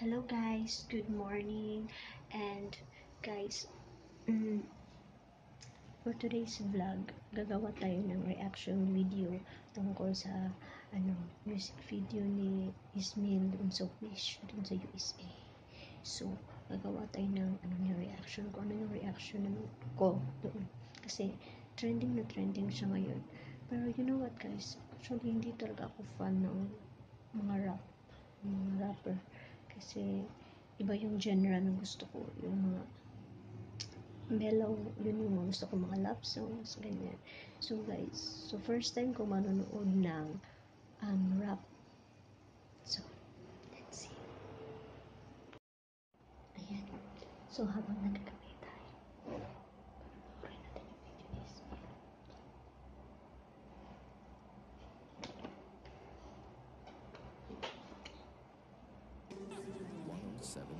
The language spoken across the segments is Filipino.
Hello guys, good morning. And guys, mm, for today's vlog, gagawa tayo ng reaction video tungkol sa ano, music video ni Ismail Unsofish dun sa USA. So, gagawa tayo ng ano reaction ko, ano yung reaction ko doon. Kasi trending na trending siya ngayon. Pero you know what guys, actually hindi talaga ako fan ng mga rap, mga rapper. Kasi iba yung genre na gusto ko, yung mga mellow, yun yung mga gusto ko, mga love songs, ganyan. So guys, so first time ko manonood ng um, rap. So, let's see. Ayan. So, habang nagkakape seven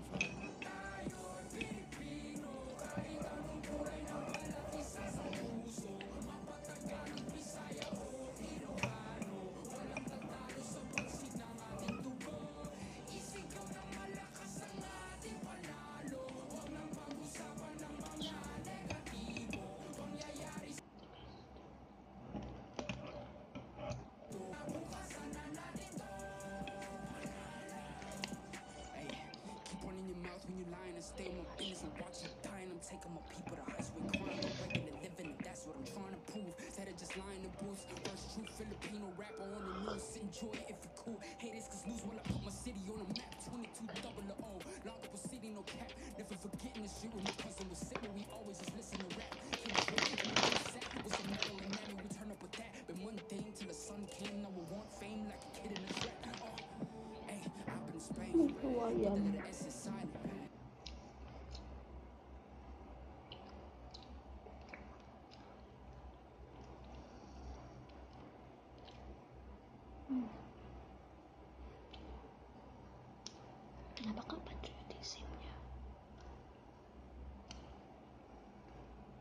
the. Enjoy it if you cool. Haters cause lose when I put my city on the map. 22 double the O. Lock up a city, no cap. Never forgetting the shit when my cousin was sick, but we always just listen to rap. Kid Drake, and we set with some metal and Mammy, we turn up with that. Been mundane till the sun came. Now we want fame like a kid in a trap. Oh, uh, hey, I've been in Spain.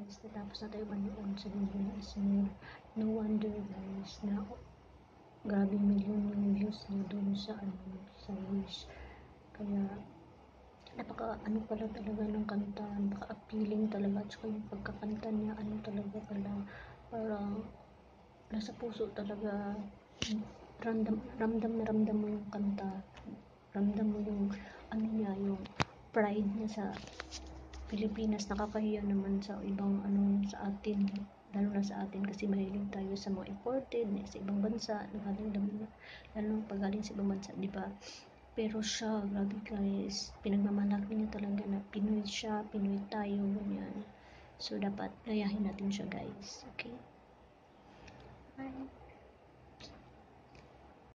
Guys, natapos na tayo manood sa video ni Ismail. No wonder guys na grabe million yung views niya doon sa ano sa Wish. Kaya napaka ano pala talaga ng kanta, napaka appealing talaga at saka yung pagkakanta niya ano talaga pala parang nasa puso talaga ramdam ramdam na ramdam mo yung kanta ramdam mo yung ano niya yung pride niya sa Pilipinas nakakahiya naman sa ibang ano sa atin. Lalo na sa atin kasi mahilig tayo sa mga imported sa ibang bansa galing lalo lalo pag galing sa ibang bansa di ba? Pero siya grabe guys pinagmamalaki niya talaga na Pinoy siya Pinoy tayo ganyan. So dapat gayahin natin siya guys. Okay? Bye